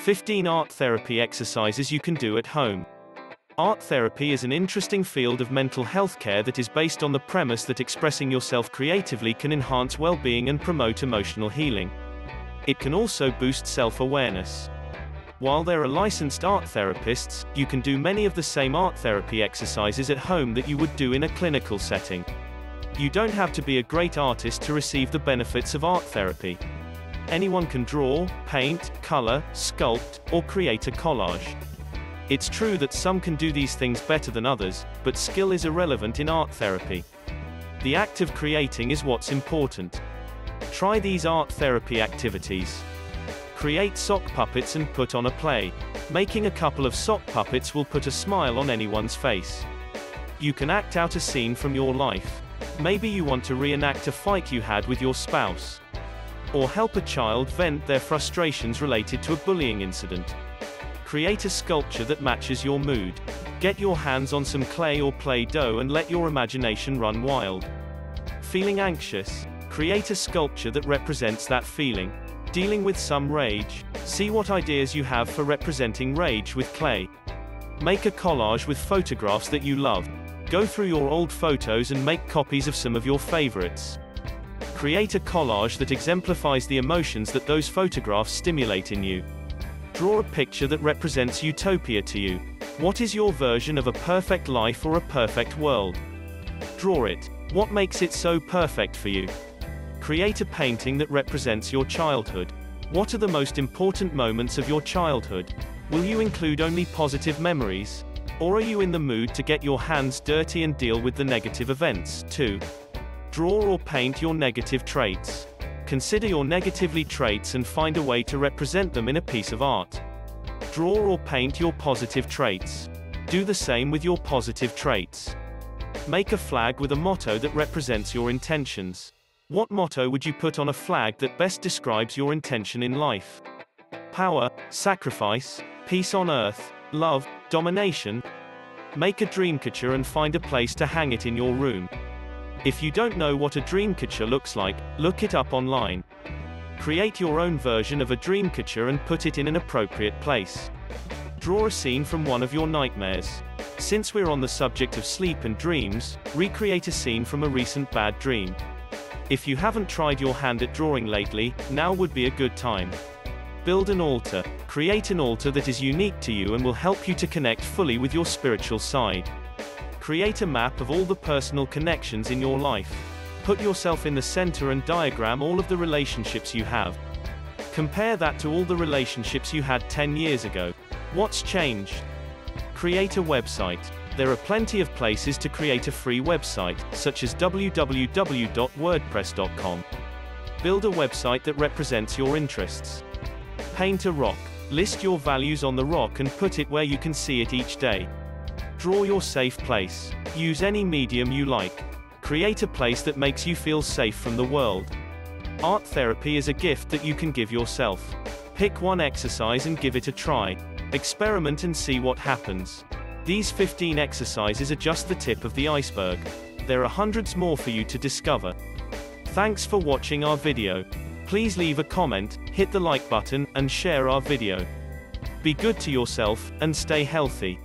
15 Art Therapy Exercises You Can Do at Home. Art therapy is an interesting field of mental health care that is based on the premise that expressing yourself creatively can enhance well being and promote emotional healing. It can also boost self awareness. While there are licensed art therapists, you can do many of the same art therapy exercises at home that you would do in a clinical setting. You don't have to be a great artist to receive the benefits of art therapy. Anyone can draw, paint, color, sculpt, or create a collage. It's true that some can do these things better than others, but skill is irrelevant in art therapy. The act of creating is what's important. Try these art therapy activities. Create sock puppets and put on a play. Making a couple of sock puppets will put a smile on anyone's face. You can act out a scene from your life. Maybe you want to reenact a fight you had with your spouse or help a child vent their frustrations related to a bullying incident. Create a sculpture that matches your mood. Get your hands on some clay or play dough and let your imagination run wild. Feeling anxious? Create a sculpture that represents that feeling. Dealing with some rage? See what ideas you have for representing rage with clay. Make a collage with photographs that you love. Go through your old photos and make copies of some of your favorites. Create a collage that exemplifies the emotions that those photographs stimulate in you. Draw a picture that represents utopia to you. What is your version of a perfect life or a perfect world? Draw it. What makes it so perfect for you? Create a painting that represents your childhood. What are the most important moments of your childhood? Will you include only positive memories? Or are you in the mood to get your hands dirty and deal with the negative events, too? Draw or paint your negative traits. Consider your negatively traits and find a way to represent them in a piece of art. Draw or paint your positive traits. Do the same with your positive traits. Make a flag with a motto that represents your intentions. What motto would you put on a flag that best describes your intention in life? Power, sacrifice, peace on earth, love, domination? Make a dreamcatcher and find a place to hang it in your room. If you don't know what a dreamcatcher looks like, look it up online. Create your own version of a dreamcatcher and put it in an appropriate place. Draw a scene from one of your nightmares. Since we're on the subject of sleep and dreams, recreate a scene from a recent bad dream. If you haven't tried your hand at drawing lately, now would be a good time. Build an altar. Create an altar that is unique to you and will help you to connect fully with your spiritual side. Create a map of all the personal connections in your life. Put yourself in the center and diagram all of the relationships you have. Compare that to all the relationships you had 10 years ago. What's changed? Create a website. There are plenty of places to create a free website, such as www.wordpress.com. Build a website that represents your interests. Paint a rock. List your values on the rock and put it where you can see it each day. Draw your safe place. Use any medium you like. Create a place that makes you feel safe from the world. Art therapy is a gift that you can give yourself. Pick one exercise and give it a try. Experiment and see what happens. These 15 exercises are just the tip of the iceberg. There are hundreds more for you to discover. Thanks for watching our video. Please leave a comment, hit the like button, and share our video. Be good to yourself, and stay healthy.